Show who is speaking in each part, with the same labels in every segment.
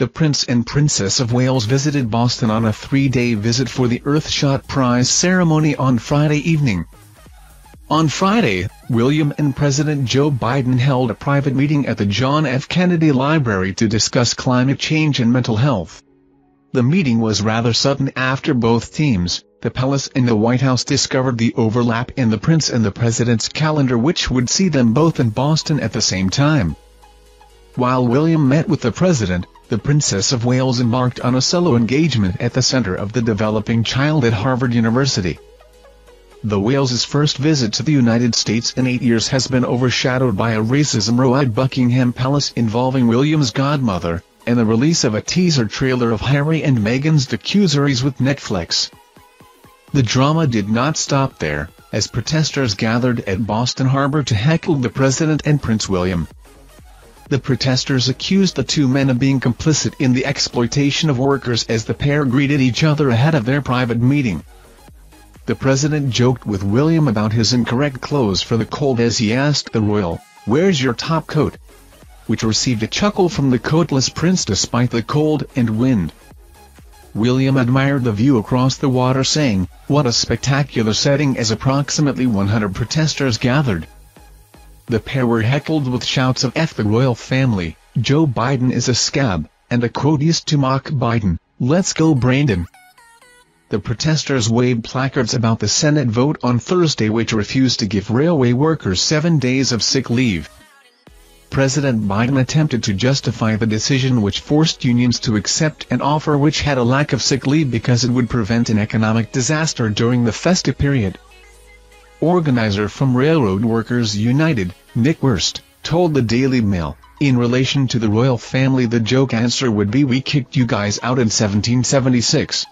Speaker 1: the Prince and Princess of Wales visited Boston on a three-day visit for the Earthshot Prize ceremony on Friday evening. On Friday, William and President Joe Biden held a private meeting at the John F. Kennedy Library to discuss climate change and mental health. The meeting was rather sudden after both teams, the palace and the White House discovered the overlap in the prince and the president's calendar which would see them both in Boston at the same time. While William met with the president, the Princess of Wales embarked on a solo engagement at the Center of the Developing Child at Harvard University. The Wales's first visit to the United States in eight years has been overshadowed by a racism row at Buckingham Palace involving William's godmother, and the release of a teaser trailer of Harry and Meghan's docuseries with Netflix. The drama did not stop there, as protesters gathered at Boston Harbor to heckle the president and Prince William. The protesters accused the two men of being complicit in the exploitation of workers as the pair greeted each other ahead of their private meeting. The president joked with William about his incorrect clothes for the cold as he asked the royal, where's your top coat? Which received a chuckle from the coatless prince despite the cold and wind. William admired the view across the water saying, what a spectacular setting as approximately 100 protesters gathered. The pair were heckled with shouts of F the royal family, Joe Biden is a scab, and a quote used to mock Biden, let's go Brandon. The protesters waved placards about the Senate vote on Thursday which refused to give railway workers seven days of sick leave. President Biden attempted to justify the decision which forced unions to accept an offer which had a lack of sick leave because it would prevent an economic disaster during the festive period. Organizer from Railroad Workers United, Nick Wurst, told the Daily Mail, in relation to the royal family the joke answer would be we kicked you guys out in 1776.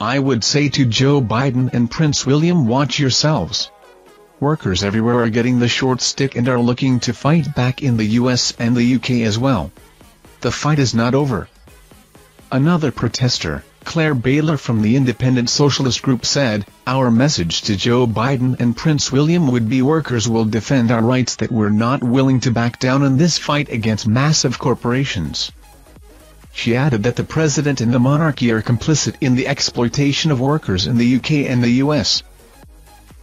Speaker 1: I would say to Joe Biden and Prince William watch yourselves. Workers everywhere are getting the short stick and are looking to fight back in the US and the UK as well. The fight is not over. Another protester, Claire Baylor from the Independent Socialist Group said, Our message to Joe Biden and Prince William would be workers will defend our rights that we're not willing to back down in this fight against massive corporations. She added that the president and the monarchy are complicit in the exploitation of workers in the UK and the US.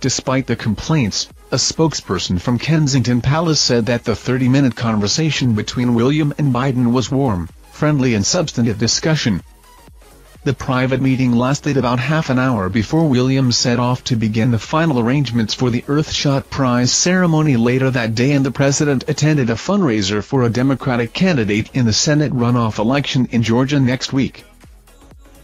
Speaker 1: Despite the complaints, a spokesperson from Kensington Palace said that the 30-minute conversation between William and Biden was warm, friendly and substantive discussion, the private meeting lasted about half an hour before Williams set off to begin the final arrangements for the Earthshot Prize ceremony later that day and the president attended a fundraiser for a Democratic candidate in the Senate runoff election in Georgia next week.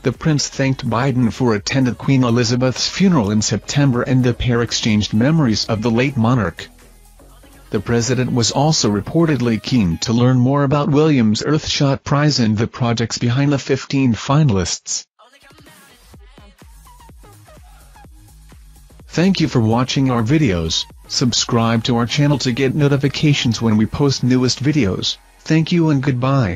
Speaker 1: The prince thanked Biden for attended Queen Elizabeth's funeral in September and the pair exchanged memories of the late monarch. The president was also reportedly keen to learn more about Williams' Earthshot Prize and the projects behind the 15 finalists. Thank you for watching our videos, subscribe to our channel to get notifications when we post newest videos, thank you and goodbye.